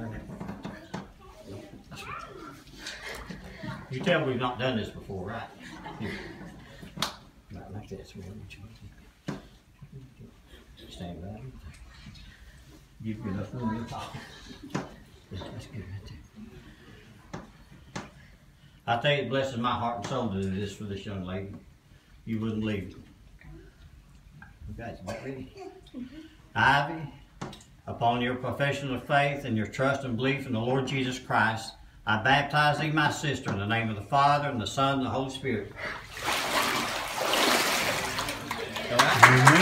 turn it. You tell we've not done this before, right? Here. Right like this. man. Stand right. Give you enough room to talk. Yeah, That's good right there. I tell you, it blesses my heart and soul to do this for this young lady. You wouldn't believe it. Okay, it's about ready. Ivy, upon your profession of faith and your trust and belief in the Lord Jesus Christ, I baptize thee, my sister, in the name of the Father, and the Son, and the Holy Spirit. Amen.